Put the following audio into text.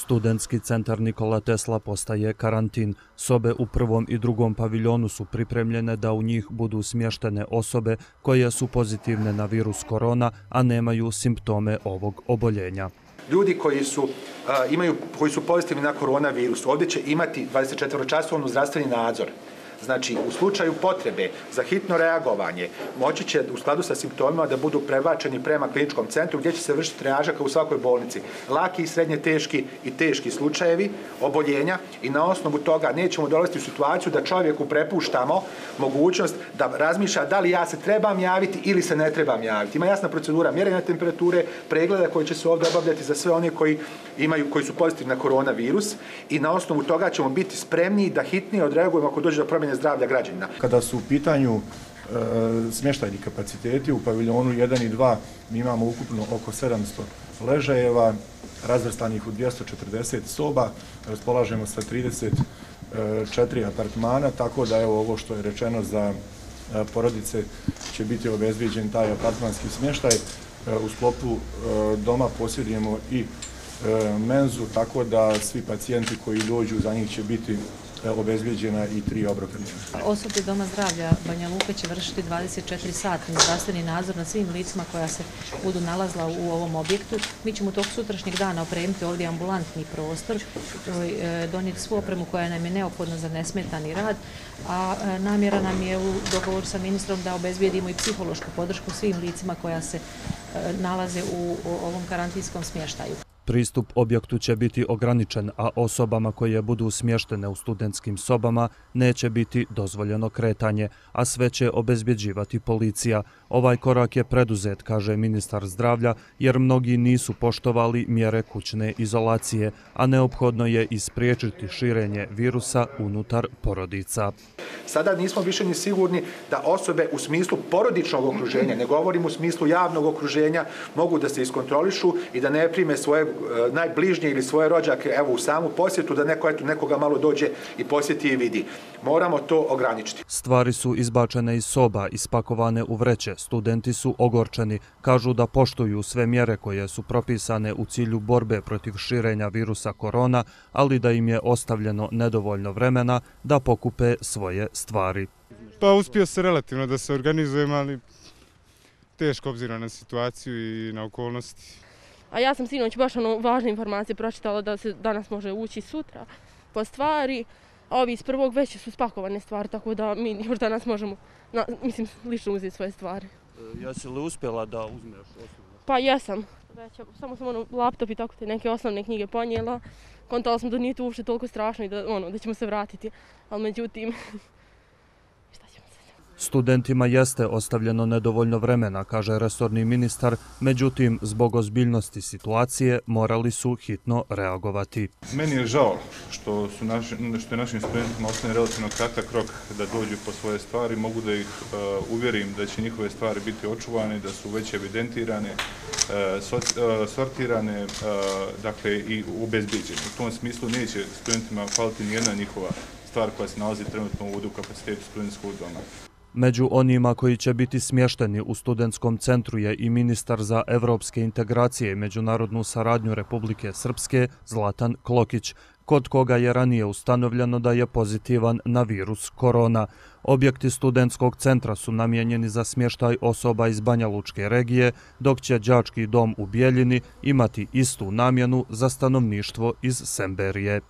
Studentski centar Nikola Tesla postaje karantin. Sobe u prvom i drugom paviljonu su pripremljene da u njih budu smještene osobe koje su pozitivne na virus korona, a nemaju simptome ovog oboljenja. Ljudi koji su, imaju, koji su pozitivni na koronavirus ovdje će imati 24-časovnu zdravstveni nadzor. Znači, u slučaju potrebe za hitno reagovanje, moći će u skladu sa simptomima da budu prebačeni prema kliničkom centru gdje će se vršiti triaža kao u svakoj bolnici. Laki i srednje teški i teški slučajevi oboljenja i na osnovu toga nećemo dolaziti u situaciju da čovjeku prepuštamo mogućnost da razmišlja da li ja se trebam javiti ili se ne trebam javiti. Ima jasna procedura mjerenja temperature, pregleda koji će se ovdje obavljati za sve one koji, imaju, koji su pozitivni na koronavirus i na osnovu toga ćemo biti spremni da hitnije odreagujemo ako dođe do promjene pitanje zdravlja građanina. Kada su u pitanju e, smještajni kapaciteti u paviljonu 1 i 2 mi imamo ukupno oko 700 ležajeva razvrstanih u 240 soba, raspolažemo sa 34 apartmana, tako da evo ovo što je rečeno za e, porodice će biti obezviđen taj apartmanski smještaj. E, u sklopu e, doma posjedujemo i E, menzu, tako da svi pacijenti koji dođu za njih će biti e, obezbijeđena i tri obroka Osobe Doma zdravlja Banja Luka će vršiti 24 satni zdravstveni nadzor na svim licima koja se budu nalazila u ovom objektu. Mi ćemo tog sutrašnjeg dana opremiti ovdje ambulantni prostor, e, donijeti svu opremu koja nam je neophodna za nesmetani rad, a namjera nam je u dogovoru sa ministrom da obezbijedimo i psihološku podršku svim licima koja se nalaze u ovom karantinskom smještaju. Pristup objektu će biti ograničen, a osobama koje budu smještene u studentskim sobama neće biti dozvoljeno kretanje, a sve će obezbjeđivati policija. Ovaj korak je preduzet, kaže ministar zdravlja, jer mnogi nisu poštovali mjere kućne izolacije, a neophodno je ispriječiti širenje virusa unutar porodica. Sada nismo više ni sigurni da osobe u smislu porodičnog okruženja, ne govorim u smislu javnog okruženja, mogu da se iskontrolišu i da ne prime svoje najbližnje ili svoje rođake evo u samu posjetu da neko eto nekoga malo dođe i posjeti i vidi. Moramo to ograničiti. Stvari su izbačene iz soba, ispakovane u vreće. Studenti su ogorčeni, kažu da poštuju sve mjere koje su propisane u cilju borbe protiv širenja virusa korona, ali da im je ostavljeno nedovoljno vremena da pokupe svoje stvari. Pa uspio se relativno da se organizujem, ali teško obzirom na situaciju i na okolnosti. A ja sam sinoć baš ono važne informacije pročitala da se danas može ući sutra po stvari. A ovi iz prvog već su spakovane stvari, tako da mi još danas možemo, na, mislim, lično uzeti svoje stvari. E, jesi li uspjela da uzmeš osnovno? Pa jesam. Već, samo sam ono, laptop i tako te neke osnovne knjige ponijela. Kontala sam da nije to uopšte toliko strašno i da, ono, da ćemo se vratiti. Ali međutim, Studentima jeste ostavljeno nedovoljno vremena, kaže resorni ministar, međutim, zbog ozbiljnosti situacije morali su hitno reagovati. Meni je žao što, su naši, što je našim studentima ostane relativno kratak rok da dođu po svoje stvari. Mogu da ih uh, uvjerim da će njihove stvari biti očuvane, da su već evidentirane, uh, uh, sortirane dakle, i ubezbiđene. U tom smislu neće studentima faliti nijedna njihova stvar koja se nalazi trenutno u vodu kapacitetu studentskog doma. Među onima koji će biti smješteni u studentskom centru je i ministar za evropske integracije i međunarodnu saradnju Republike Srpske Zlatan Klokić, kod koga je ranije ustanovljeno da je pozitivan na virus korona. Objekti studentskog centra su namjenjeni za smještaj osoba iz Banja Lučke regije, dok će Đački dom u Bijeljini imati istu namjenu za stanovništvo iz Semberije.